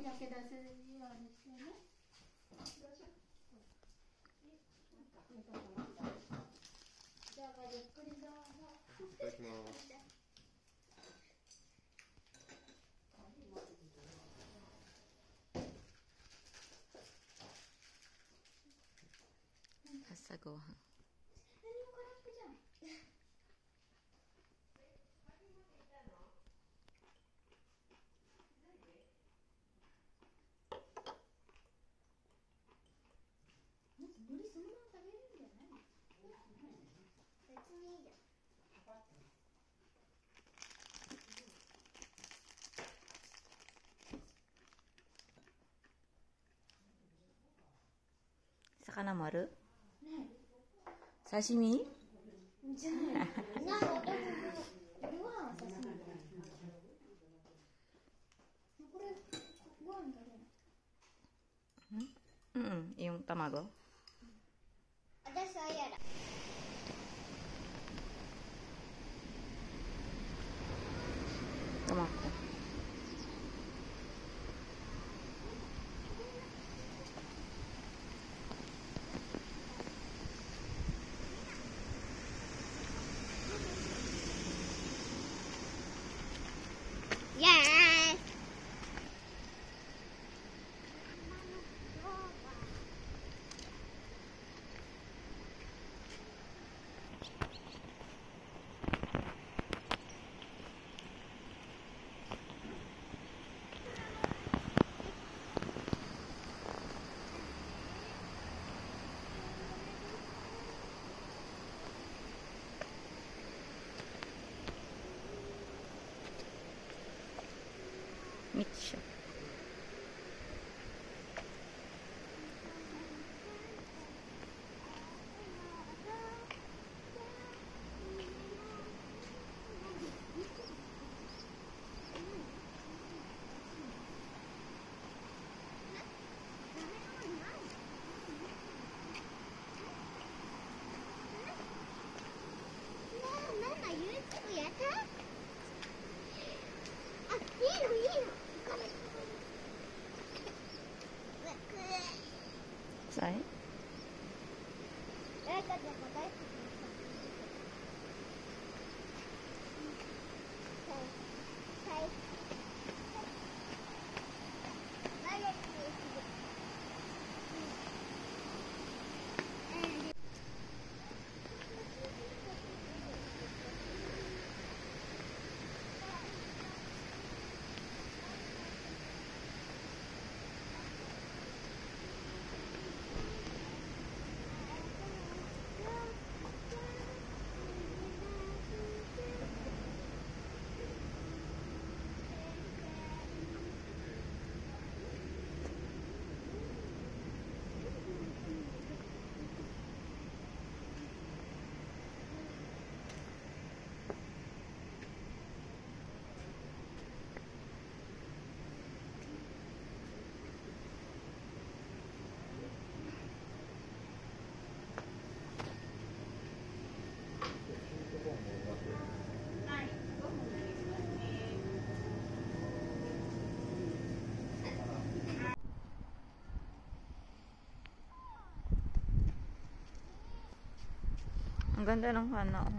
焼け出すようにしてね。じゃあごゆっくりどうぞ。いただきます朝ごはん何も空っぽじゃん。魚もあるね刺身え。じゃ 对。来。来，大姐，过来。跟这种烦恼。